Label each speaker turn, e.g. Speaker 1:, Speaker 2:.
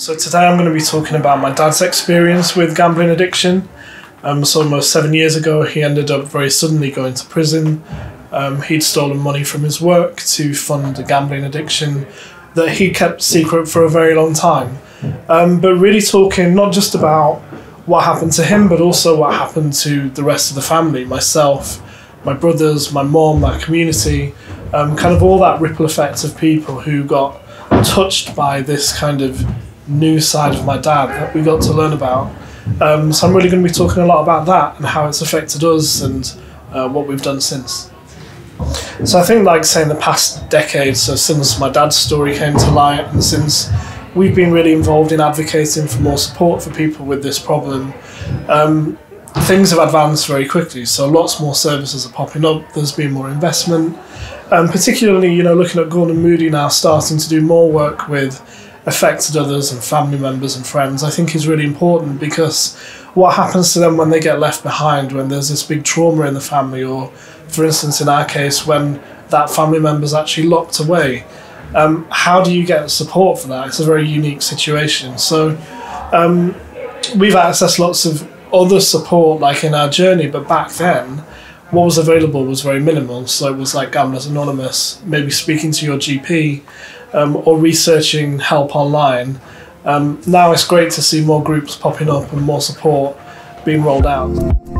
Speaker 1: So today I'm going to be talking about my dad's experience with gambling addiction. Um, so almost seven years ago, he ended up very suddenly going to prison. Um, he'd stolen money from his work to fund a gambling addiction that he kept secret for a very long time. Um, but really talking not just about what happened to him, but also what happened to the rest of the family, myself, my brothers, my mom, my community, um, kind of all that ripple effect of people who got touched by this kind of new side of my dad that we got to learn about. Um, so I'm really going to be talking a lot about that and how it's affected us and uh, what we've done since. So I think, like say, in the past decade, so since my dad's story came to light, and since we've been really involved in advocating for more support for people with this problem, um, things have advanced very quickly. So lots more services are popping up. There's been more investment, um, particularly you know looking at Gordon Moody now starting to do more work with affected others and family members and friends, I think is really important because what happens to them when they get left behind, when there's this big trauma in the family, or for instance, in our case, when that family member's actually locked away, um, how do you get support for that? It's a very unique situation. So um, we've accessed lots of other support, like in our journey, but back then, what was available was very minimal. So it was like Gamblers Anonymous, maybe speaking to your GP um, or researching help online. Um, now it's great to see more groups popping up and more support being rolled out.